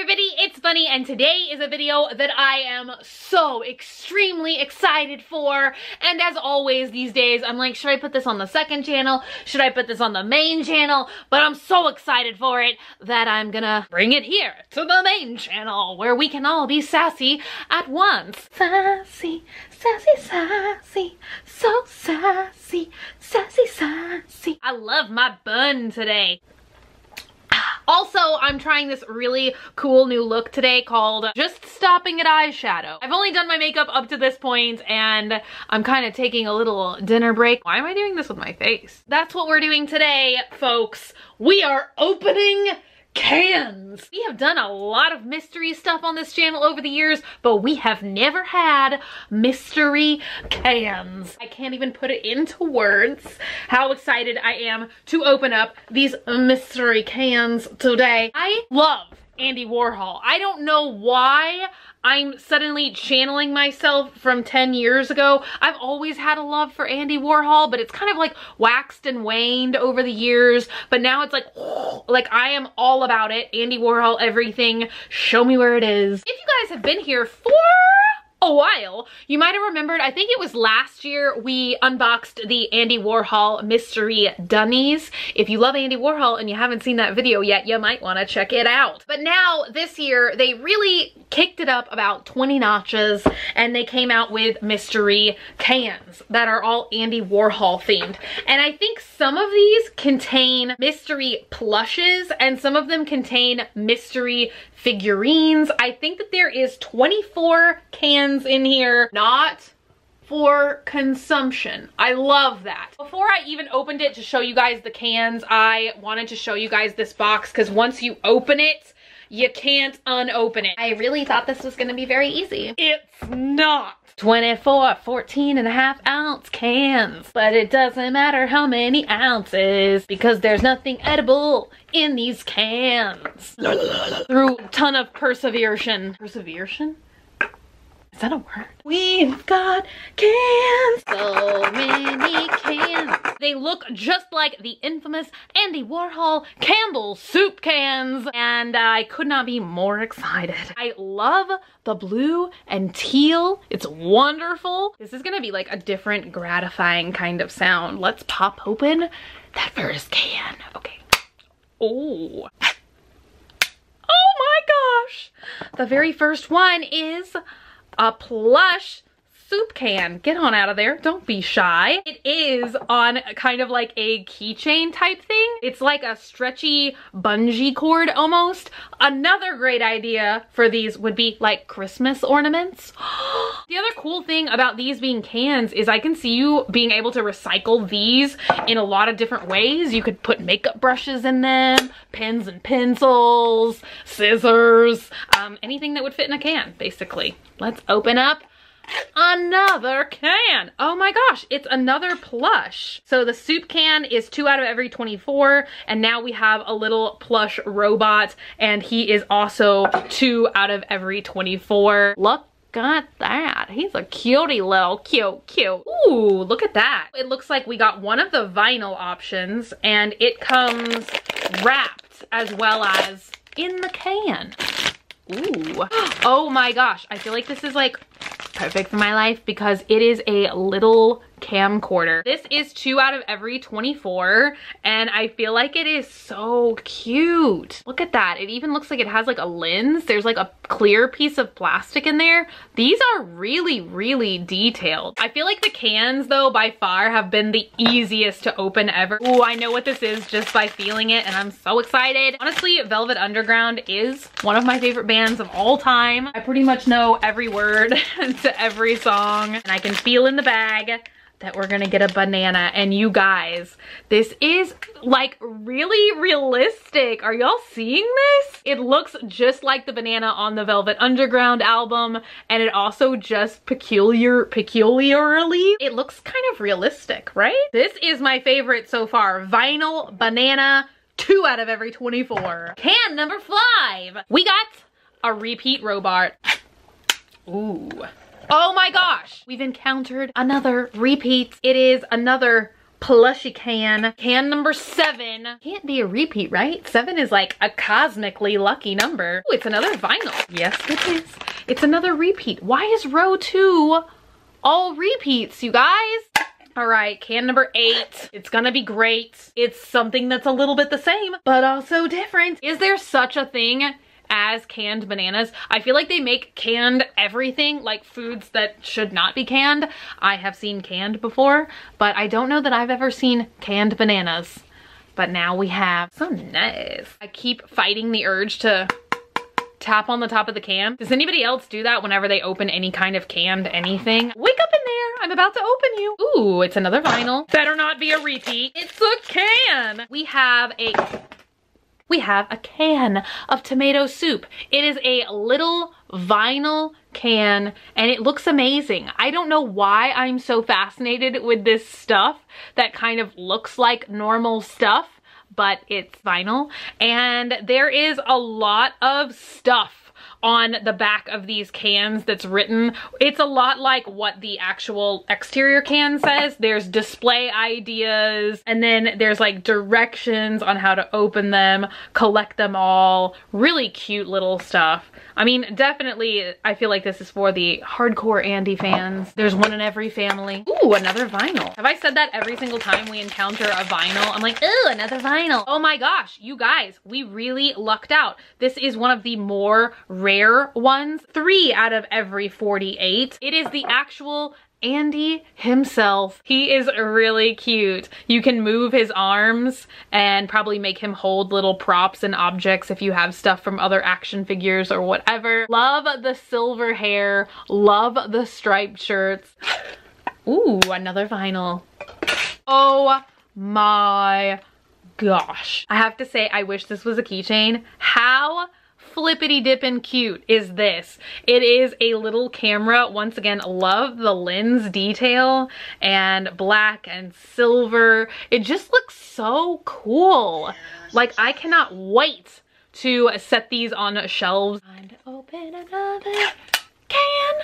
everybody, it's Bunny and today is a video that I am so extremely excited for. And as always these days, I'm like, should I put this on the second channel? Should I put this on the main channel? But I'm so excited for it that I'm gonna bring it here to the main channel where we can all be sassy at once. Sassy, sassy, sassy, so sassy, sassy, sassy. I love my bun today. Also, I'm trying this really cool new look today called Just Stopping at Eyeshadow. I've only done my makeup up to this point and I'm kind of taking a little dinner break. Why am I doing this with my face? That's what we're doing today, folks. We are opening cans. We have done a lot of mystery stuff on this channel over the years, but we have never had mystery cans. I can't even put it into words how excited I am to open up these mystery cans today. I love Andy Warhol. I don't know why I'm suddenly channeling myself from 10 years ago. I've always had a love for Andy Warhol, but it's kind of like waxed and waned over the years. But now it's like, like I am all about it. Andy Warhol, everything. Show me where it is. If you guys have been here for a while. You might have remembered, I think it was last year, we unboxed the Andy Warhol Mystery Dunnies. If you love Andy Warhol and you haven't seen that video yet, you might want to check it out. But now, this year, they really kicked it up about 20 notches and they came out with mystery cans that are all Andy Warhol themed. And I think some of these contain mystery plushes and some of them contain mystery figurines. I think that there is 24 cans in here, not for consumption. I love that. Before I even opened it to show you guys the cans, I wanted to show you guys this box because once you open it, you can't unopen it. I really thought this was gonna be very easy. It's not. 24, 14 and a half ounce cans. But it doesn't matter how many ounces because there's nothing edible in these cans. Through a ton of perseveration. Perseveration? Is that a word? We've got cans, so many cans. They look just like the infamous Andy Warhol Campbell soup cans, and I could not be more excited. I love the blue and teal. It's wonderful. This is gonna be like a different gratifying kind of sound. Let's pop open that first can. Okay. Oh. Oh my gosh. The very first one is a plush soup can. Get on out of there. Don't be shy. It is on kind of like a keychain type thing. It's like a stretchy bungee cord almost. Another great idea for these would be like Christmas ornaments. the other cool thing about these being cans is I can see you being able to recycle these in a lot of different ways. You could put makeup brushes in them, pens and pencils, scissors, um, anything that would fit in a can, basically. Let's open up another can. Oh my gosh, it's another plush. So the soup can is two out of every 24 and now we have a little plush robot and he is also two out of every 24. Look got that. He's a cutie little cute, cute. Ooh, look at that. It looks like we got one of the vinyl options and it comes wrapped as well as in the can. Ooh. Oh my gosh. I feel like this is like perfect for my life because it is a little camcorder. This is two out of every 24 and I feel like it is so cute. Look at that. It even looks like it has like a lens. There's like a clear piece of plastic in there. These are really, really detailed. I feel like the cans though by far have been the easiest to open ever. Ooh, I know what this is just by feeling it and I'm so excited. Honestly, Velvet Underground is one of my favorite bands of all time. I pretty much know every word to every song and I can feel in the bag that we're gonna get a banana. And you guys this is like really realistic. Are y'all seeing this? It looks just like the banana on the velvet underground album and it also just peculiar peculiarly it looks kind of realistic right? This is my favorite so far. Vinyl banana two out of every 24 can number five. We got a repeat robot. Ooh. Oh my gosh, we've encountered another repeat. It is another plushy can. Can number seven. Can't be a repeat, right? Seven is like a cosmically lucky number. Ooh, it's another vinyl. Yes, it is. It's another repeat. Why is row two all repeats, you guys? All right, can number eight. It's gonna be great. It's something that's a little bit the same, but also different. Is there such a thing as canned bananas. I feel like they make canned everything, like foods that should not be canned. I have seen canned before, but I don't know that I've ever seen canned bananas. But now we have some nice. I keep fighting the urge to tap on the top of the can. Does anybody else do that whenever they open any kind of canned anything? Wake up in there, I'm about to open you. Ooh, it's another vinyl. Better not be a repeat. It's a can. We have a we have a can of tomato soup. It is a little vinyl can and it looks amazing. I don't know why I'm so fascinated with this stuff that kind of looks like normal stuff, but it's vinyl. And there is a lot of stuff on the back of these cans that's written. It's a lot like what the actual exterior can says. There's display ideas and then there's like directions on how to open them, collect them all. Really cute little stuff. I mean, definitely, I feel like this is for the hardcore Andy fans. There's one in every family. Ooh, another vinyl. Have I said that every single time we encounter a vinyl? I'm like, ooh, another vinyl. Oh my gosh, you guys, we really lucked out. This is one of the more rare ones. Three out of every 48. It is the actual Andy himself. He is really cute. You can move his arms and probably make him hold little props and objects if you have stuff from other action figures or whatever. Love the silver hair. Love the striped shirts. Ooh, another vinyl. Oh my gosh. I have to say, I wish this was a keychain. How flippity dippin' cute is this? It is a little camera. Once again, love the lens detail and black and silver. It just looks so cool. Like I cannot wait to set these on shelves. And open another can.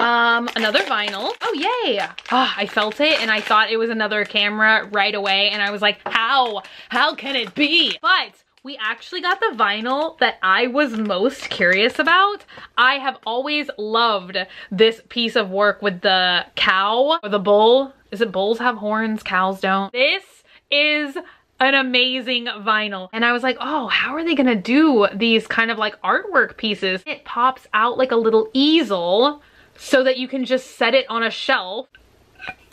Um, another vinyl. Oh, yay. Oh, I felt it and I thought it was another camera right away. And I was like, how? How can it be? But we actually got the vinyl that I was most curious about. I have always loved this piece of work with the cow or the bull. Is it bulls have horns, cows don't? This is an amazing vinyl. And I was like, oh, how are they gonna do these kind of like artwork pieces? It pops out like a little easel so that you can just set it on a shelf.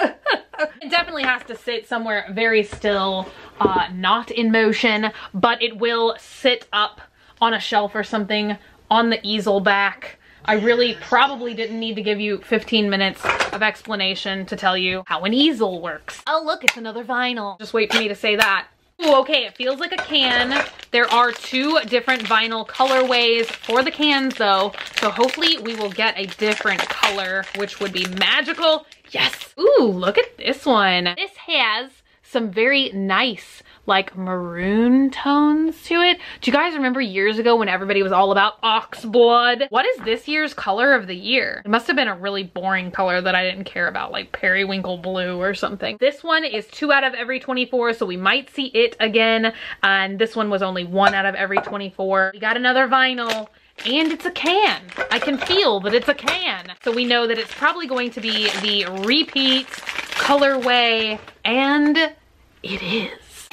it definitely has to sit somewhere very still uh, not in motion, but it will sit up on a shelf or something on the easel back. I really probably didn't need to give you 15 minutes of explanation to tell you how an easel works. Oh look, it's another vinyl. Just wait for me to say that. Ooh, okay, it feels like a can. There are two different vinyl colorways for the cans though, so hopefully we will get a different color, which would be magical. Yes. Ooh, look at this one. This has some very nice like maroon tones to it. Do you guys remember years ago when everybody was all about ox blood? What is this year's color of the year? It must have been a really boring color that I didn't care about, like periwinkle blue or something. This one is two out of every 24, so we might see it again. And this one was only one out of every 24. We got another vinyl and it's a can. I can feel that it's a can. So we know that it's probably going to be the repeat colorway and it is.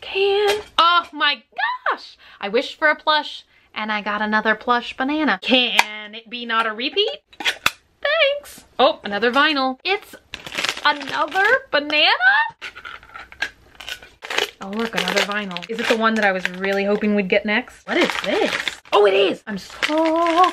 Can. Oh my gosh. I wished for a plush and I got another plush banana. Can it be not a repeat? Thanks. Oh, another vinyl. It's another banana? Oh, look, another vinyl. Is it the one that I was really hoping we'd get next? What is this? Oh, it is. I'm so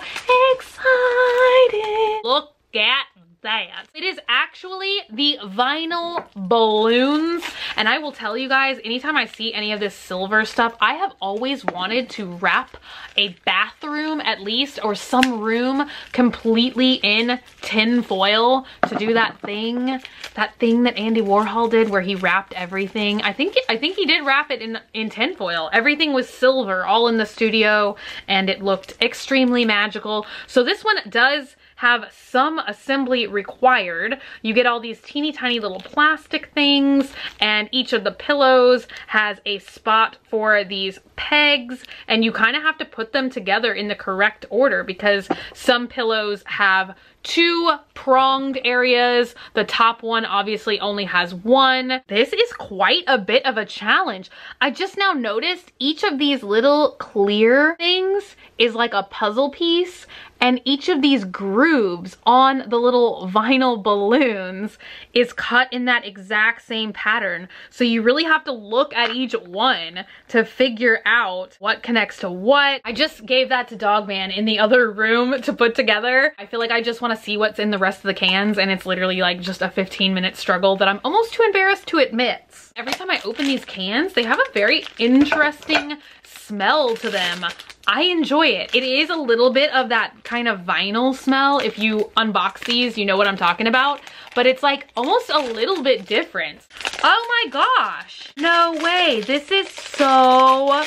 excited. Look at that. It is actually the vinyl balloons. And I will tell you guys, anytime I see any of this silver stuff, I have always wanted to wrap a bathroom at least or some room completely in tin foil to do that thing, that thing that Andy Warhol did where he wrapped everything. I think I think he did wrap it in, in tin foil. Everything was silver all in the studio and it looked extremely magical. So this one does have some assembly required. You get all these teeny tiny little plastic things and each of the pillows has a spot for these pegs and you kind of have to put them together in the correct order because some pillows have two pronged areas. The top one obviously only has one. This is quite a bit of a challenge. I just now noticed each of these little clear things is like a puzzle piece and each of these grooves on the little vinyl balloons is cut in that exact same pattern. So you really have to look at each one to figure out what connects to what. I just gave that to Dogman in the other room to put together. I feel like I just want to see what's in the rest of the cans and it's literally like just a 15 minute struggle that I'm almost too embarrassed to admit. Every time I open these cans, they have a very interesting smell to them. I enjoy it. It is a little bit of that kind of vinyl smell. If you unbox these, you know what I'm talking about. But it's like almost a little bit different. Oh my gosh. No way. This is so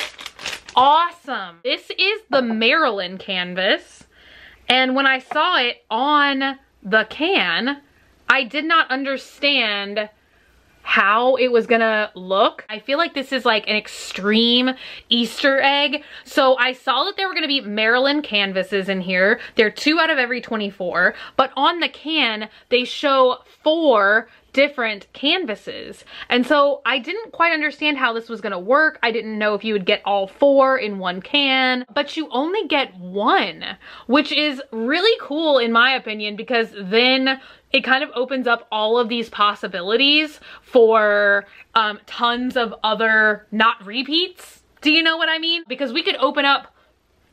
awesome. This is the Marilyn canvas. And when I saw it on the can, I did not understand how it was gonna look. I feel like this is like an extreme Easter egg. So I saw that there were gonna be Marilyn canvases in here. They're two out of every 24, but on the can, they show four different canvases. And so I didn't quite understand how this was gonna work. I didn't know if you would get all four in one can, but you only get one, which is really cool in my opinion, because then it kind of opens up all of these possibilities for um, tons of other not repeats. Do you know what I mean? Because we could open up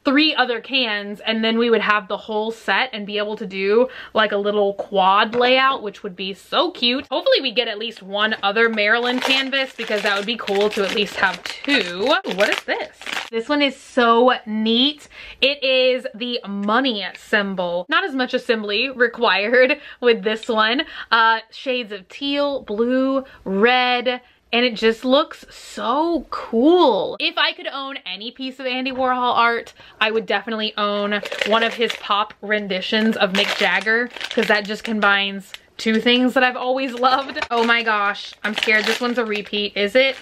three other cans and then we would have the whole set and be able to do like a little quad layout which would be so cute. Hopefully we get at least one other Marilyn canvas because that would be cool to at least have two. What is this? This one is so neat. It is the money symbol. Not as much assembly required with this one. Uh, shades of teal, blue, red, and it just looks so cool. If I could own any piece of Andy Warhol art, I would definitely own one of his pop renditions of Mick Jagger because that just combines two things that I've always loved. Oh my gosh, I'm scared this one's a repeat. Is it?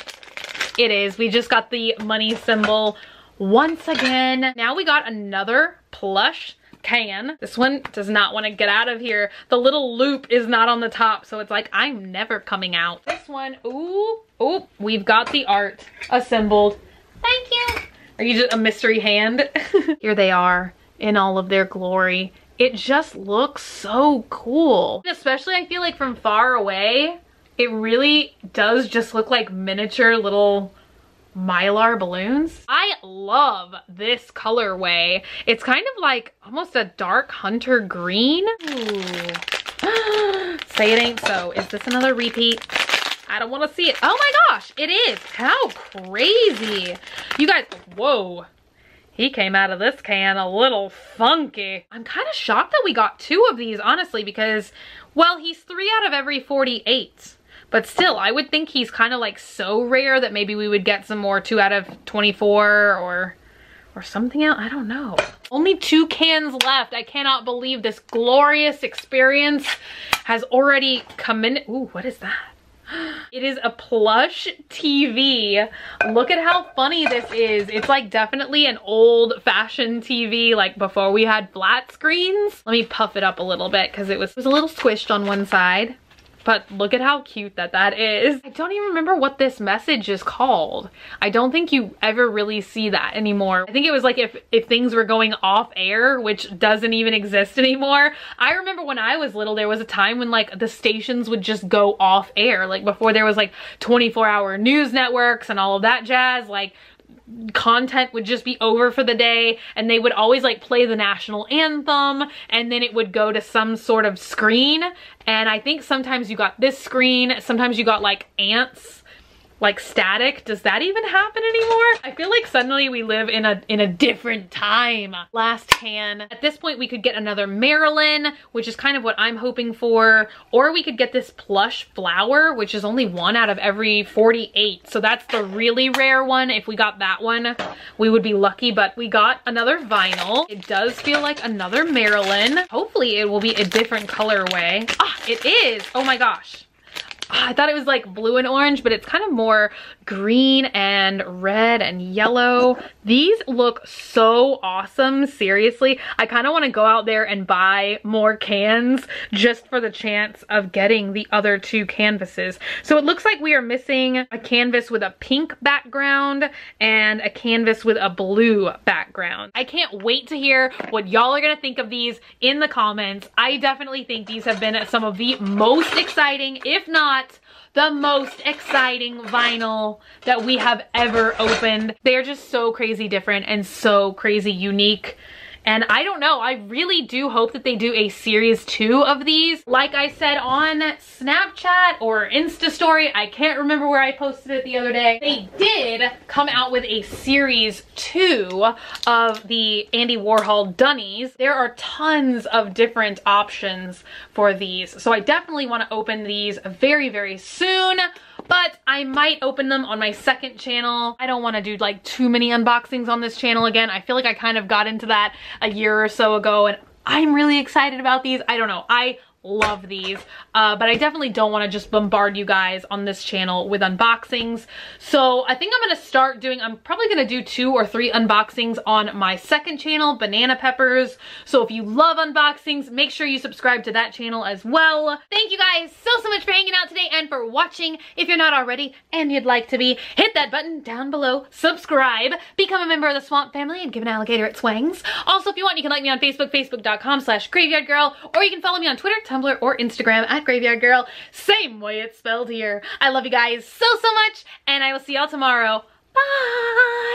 It is. We just got the money symbol once again. Now we got another plush can. This one does not want to get out of here. The little loop is not on the top, so it's like, I'm never coming out. This one, ooh, ooh, we've got the art assembled. Thank you. Are you just a mystery hand? here they are in all of their glory. It just looks so cool. Especially I feel like from far away, it really does just look like miniature little mylar balloons. I love this colorway. It's kind of like almost a dark hunter green. Say it ain't so. Is this another repeat? I don't want to see it. Oh my gosh, it is. How crazy. You guys, whoa. He came out of this can a little funky. I'm kind of shocked that we got two of these, honestly, because, well, he's three out of every 48. But still, I would think he's kind of like so rare that maybe we would get some more 2 out of 24 or or something else. I don't know. Only two cans left. I cannot believe this glorious experience has already come in. Ooh, what is that? It is a plush TV. Look at how funny this is. It's like definitely an old fashioned TV like before we had flat screens. Let me puff it up a little bit because it was, it was a little squished on one side. But look at how cute that that is. I don't even remember what this message is called. I don't think you ever really see that anymore. I think it was like if, if things were going off air, which doesn't even exist anymore. I remember when I was little, there was a time when like the stations would just go off air. Like before there was like 24 hour news networks and all of that jazz. Like content would just be over for the day and they would always like play the national anthem and then it would go to some sort of screen. And I think sometimes you got this screen sometimes you got like ants like static. Does that even happen anymore? I feel like suddenly we live in a in a different time. Last can. At this point we could get another Marilyn, which is kind of what I'm hoping for, or we could get this plush flower, which is only one out of every 48. So that's the really rare one. If we got that one, we would be lucky, but we got another vinyl. It does feel like another Marilyn. Hopefully it will be a different colorway. Ah, it is. Oh my gosh. I thought it was like blue and orange, but it's kind of more green and red and yellow. These look so awesome, seriously. I kind of want to go out there and buy more cans just for the chance of getting the other two canvases. So it looks like we are missing a canvas with a pink background and a canvas with a blue background. I can't wait to hear what y'all are going to think of these in the comments. I definitely think these have been some of the most exciting, if not the most exciting vinyl that we have ever opened. They're just so crazy different and so crazy unique. And I don't know, I really do hope that they do a series two of these. Like I said on Snapchat or Insta story, I can't remember where I posted it the other day. They did come out with a series two of the Andy Warhol Dunnies. There are tons of different options for these. So I definitely wanna open these very, very soon but I might open them on my second channel. I don't want to do like too many unboxings on this channel again. I feel like I kind of got into that a year or so ago and I'm really excited about these. I don't know. I love these. Uh, but I definitely don't want to just bombard you guys on this channel with unboxings. So I think I'm gonna start doing I'm probably gonna do two or three unboxings on my second channel banana peppers. So if you love unboxings make sure you subscribe to that channel as well. Thank you guys so so much for hanging out today and for watching. If you're not already and you'd like to be hit that button down below. Subscribe. Become a member of the swamp family and give an alligator its wings. Also if you want you can like me on Facebook facebook.com slash graveyard girl or you can follow me on Twitter Tumblr, or Instagram at Graveyard Girl. Same way it's spelled here. I love you guys so, so much, and I will see y'all tomorrow. Bye!